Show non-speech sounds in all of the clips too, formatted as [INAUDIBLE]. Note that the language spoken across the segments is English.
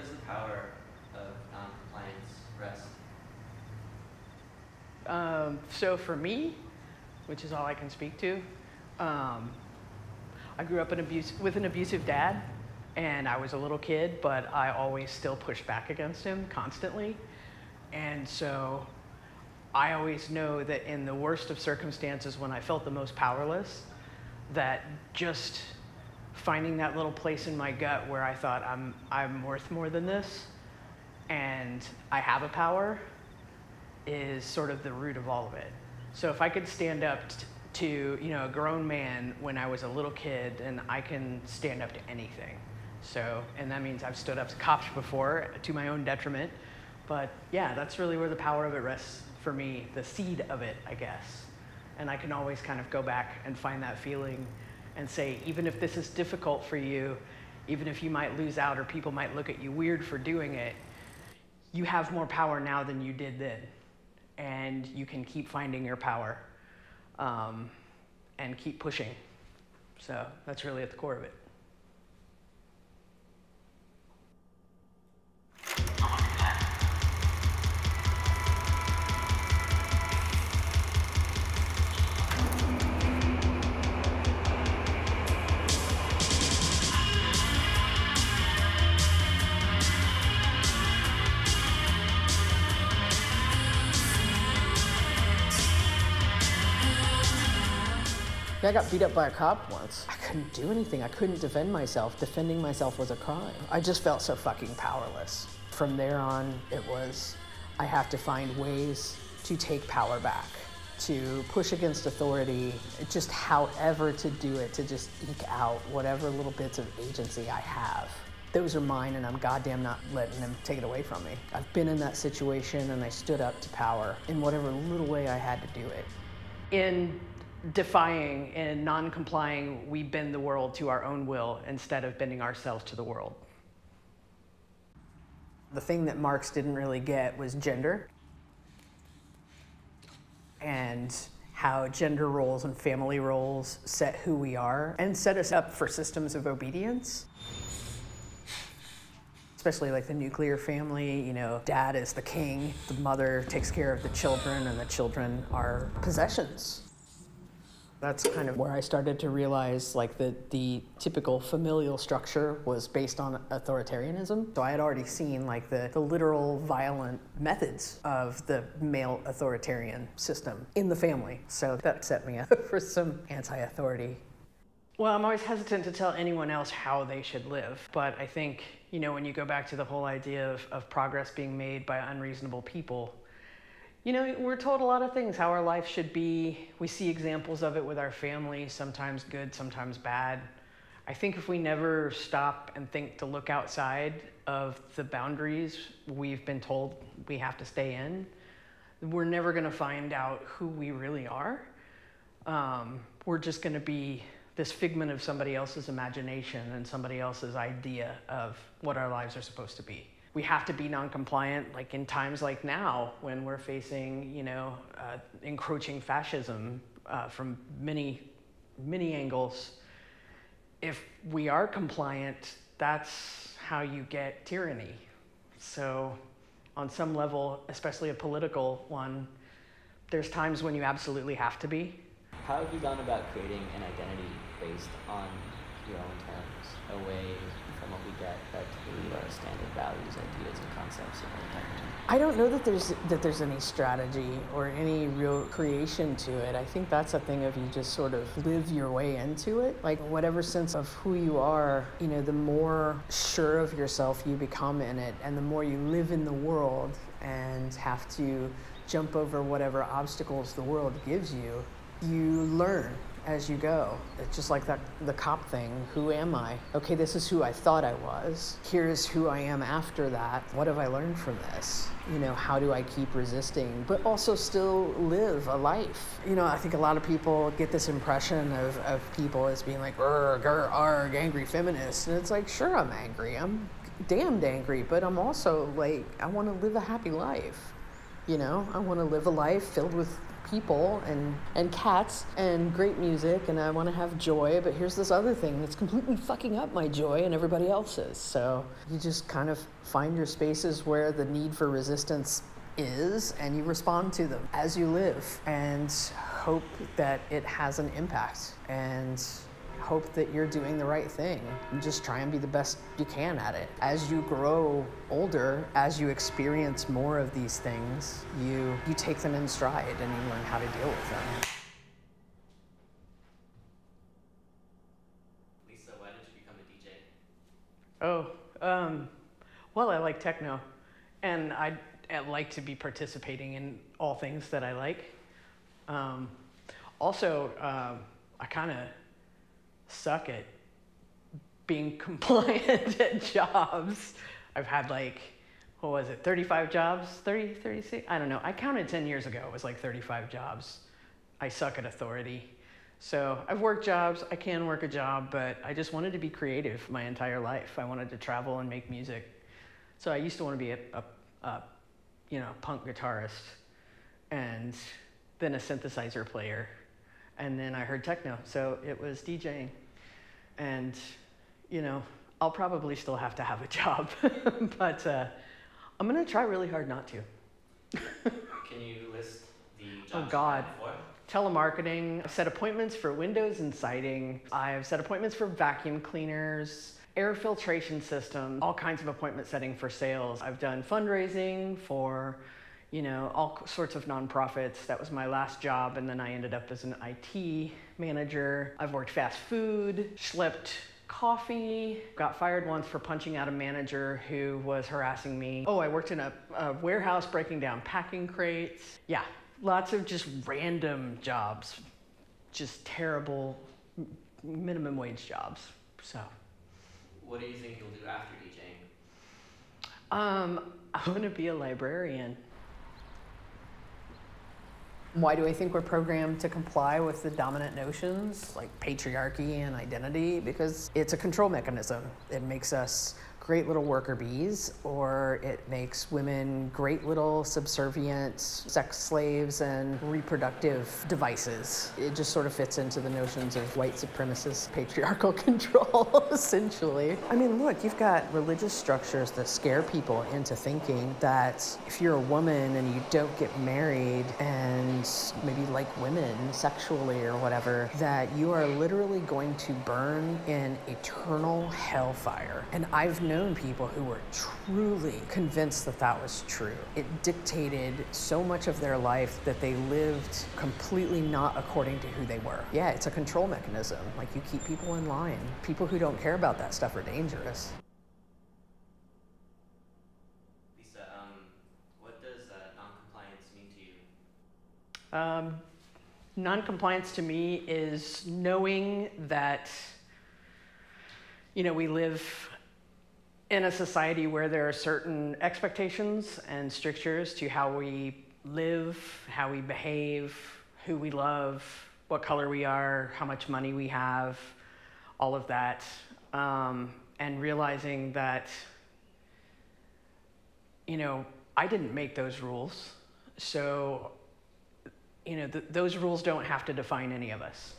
Does the power of non-compliance rest? Um, so for me, which is all I can speak to, um, I grew up in abuse, with an abusive dad, and I was a little kid, but I always still pushed back against him constantly. And so I always know that in the worst of circumstances, when I felt the most powerless, that just finding that little place in my gut where I thought I'm, I'm worth more than this and I have a power is sort of the root of all of it. So if I could stand up to you know a grown man when I was a little kid, and I can stand up to anything. So and that means I've stood up to cops before to my own detriment. But yeah, that's really where the power of it rests for me, the seed of it, I guess. And I can always kind of go back and find that feeling and say, even if this is difficult for you, even if you might lose out or people might look at you weird for doing it, you have more power now than you did then. And you can keep finding your power um, and keep pushing. So that's really at the core of it. I got beat up by a cop once. I couldn't do anything. I couldn't defend myself. Defending myself was a crime. I just felt so fucking powerless. From there on, it was I have to find ways to take power back, to push against authority, just however to do it, to just eke out whatever little bits of agency I have. Those are mine, and I'm goddamn not letting them take it away from me. I've been in that situation, and I stood up to power in whatever little way I had to do it. In defying and non-complying, we bend the world to our own will instead of bending ourselves to the world. The thing that Marx didn't really get was gender and how gender roles and family roles set who we are and set us up for systems of obedience. Especially like the nuclear family, you know, dad is the king, the mother takes care of the children, and the children are possessions. That's kind of where I started to realize like that the typical familial structure was based on authoritarianism. So I had already seen like the, the literal violent methods of the male authoritarian system in the family. So that set me up [LAUGHS] for some anti-authority. Well, I'm always hesitant to tell anyone else how they should live, but I think, you know, when you go back to the whole idea of, of progress being made by unreasonable people, you know, we're told a lot of things how our life should be. We see examples of it with our family, sometimes good, sometimes bad. I think if we never stop and think to look outside of the boundaries we've been told we have to stay in, we're never going to find out who we really are. Um, we're just going to be this figment of somebody else's imagination and somebody else's idea of what our lives are supposed to be we have to be non-compliant like in times like now when we're facing you know uh, encroaching fascism uh, from many many angles. If we are compliant that's how you get tyranny. So on some level especially a political one there's times when you absolutely have to be. How have you gone about creating an identity based on your own terms? Away what we get that believe are standard values, ideas, and concepts of our. I don't know that there's that there's any strategy or any real creation to it. I think that's a thing of you just sort of live your way into it. Like whatever sense of who you are, you know, the more sure of yourself you become in it, and the more you live in the world and have to jump over whatever obstacles the world gives you, you learn as you go. It's just like that the cop thing. Who am I? Okay, this is who I thought I was. Here's who I am after that. What have I learned from this? You know, how do I keep resisting, but also still live a life? You know, I think a lot of people get this impression of, of people as being like, arg, arg, angry feminists. And it's like, sure, I'm angry. I'm damned angry, but I'm also like, I want to live a happy life. You know, I want to live a life filled with people and, and cats and great music and I want to have joy, but here's this other thing that's completely fucking up my joy and everybody else's. So you just kind of find your spaces where the need for resistance is and you respond to them as you live and hope that it has an impact and hope that you're doing the right thing and just try and be the best you can at it. As you grow older, as you experience more of these things, you you take them in stride and you learn how to deal with them. Lisa, why did you become a DJ? Oh, um, well, I like techno, and I, I like to be participating in all things that I like. Um, also, um, I kind of suck at being [LAUGHS] compliant at jobs. I've had like, what was it, 35 jobs? 30, 36? I don't know. I counted 10 years ago. It was like 35 jobs. I suck at authority. So I've worked jobs, I can work a job, but I just wanted to be creative my entire life. I wanted to travel and make music. So I used to want to be a, a, a you know, punk guitarist and then a synthesizer player. And then I heard techno, so it was DJing. And, you know, I'll probably still have to have a [LAUGHS] job, but uh, I'm gonna try really hard not to. Can you list the jobs Oh, God. telemarketing. I've set appointments for windows and siding. I've set appointments for vacuum cleaners, air filtration systems, all kinds of appointment setting for sales. I've done fundraising for, you know, all sorts of nonprofits. That was my last job, and then I ended up as an IT manager. I've worked fast food, schlepped coffee, got fired once for punching out a manager who was harassing me. Oh, I worked in a, a warehouse breaking down packing crates. Yeah, lots of just random jobs, just terrible minimum wage jobs. So, What do you think you'll do after DJing? um, I want to be a librarian. Why do I think we're programmed to comply with the dominant notions like patriarchy and identity? Because it's a control mechanism. It makes us great little worker bees, or it makes women great little subservient sex slaves and reproductive devices. It just sort of fits into the notions of white supremacist [LAUGHS] patriarchal [LAUGHS] control, essentially. I mean, look, you've got religious structures that scare people into thinking that if you're a woman and you don't get married and maybe like women sexually or whatever, that you are literally going to burn in eternal hellfire. And I've known people who were truly convinced that that was true. It dictated so much of their life that they lived completely not according to who they were. Yeah, it's a control mechanism. Like you keep people in line. People who don't care about that stuff are dangerous. Lisa, um, what does uh, non-compliance mean to you? Um, non-compliance to me is knowing that you know we live in a society where there are certain expectations and strictures to how we live, how we behave, who we love, what color we are, how much money we have, all of that, um, and realizing that you know I didn't make those rules, so you know, th- those rules don't have to define any of us.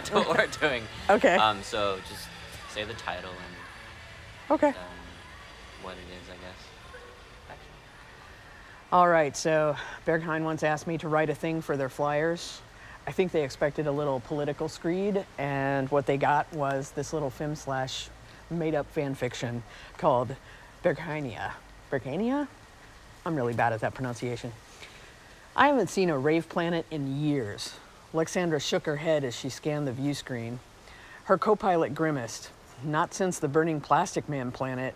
To, what we're doing. Okay. Um, so just say the title and Okay. um, what it is, I guess. Actually. All right, so Berghain once asked me to write a thing for their flyers. I think they expected a little political screed, and what they got was this little film slash made up fan fiction called Berghainia. Berghainia? I'm really bad at that pronunciation. I haven't seen a rave planet in years. Alexandra shook her head as she scanned the view screen. Her co pilot grimaced. Not since the burning plastic man planet.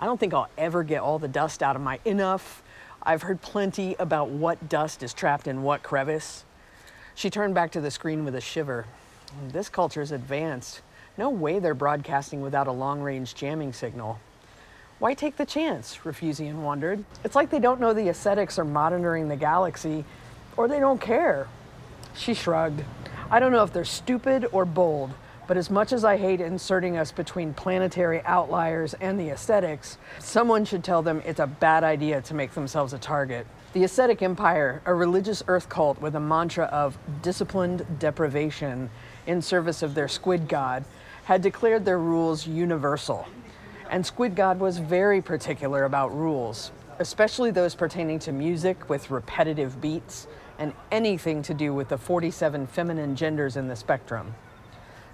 I don't think I'll ever get all the dust out of my enough. I've heard plenty about what dust is trapped in what crevice. She turned back to the screen with a shiver. This culture is advanced. No way they're broadcasting without a long range jamming signal. Why take the chance? Refusian wondered. It's like they don't know the ascetics are monitoring the galaxy, or they don't care. She shrugged. I don't know if they're stupid or bold, but as much as I hate inserting us between planetary outliers and the ascetics, someone should tell them it's a bad idea to make themselves a target. The ascetic empire, a religious earth cult with a mantra of disciplined deprivation in service of their squid god, had declared their rules universal. And Squid God was very particular about rules, especially those pertaining to music with repetitive beats and anything to do with the 47 feminine genders in the spectrum.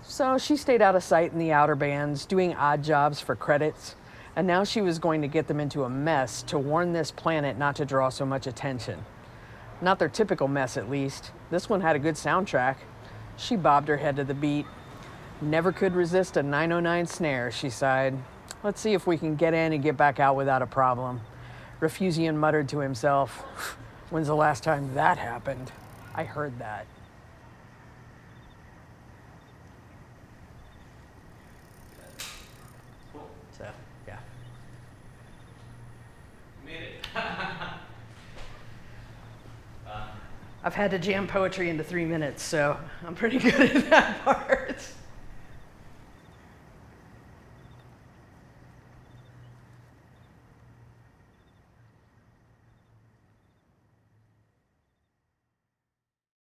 So she stayed out of sight in the outer bands, doing odd jobs for credits, and now she was going to get them into a mess to warn this planet not to draw so much attention. Not their typical mess, at least. This one had a good soundtrack. She bobbed her head to the beat. Never could resist a 909 snare, she sighed. Let's see if we can get in and get back out without a problem. Refusian muttered to himself, When's the last time that happened? I heard that. So, yeah. I've had to jam poetry into three minutes, so I'm pretty [LAUGHS] good at that part.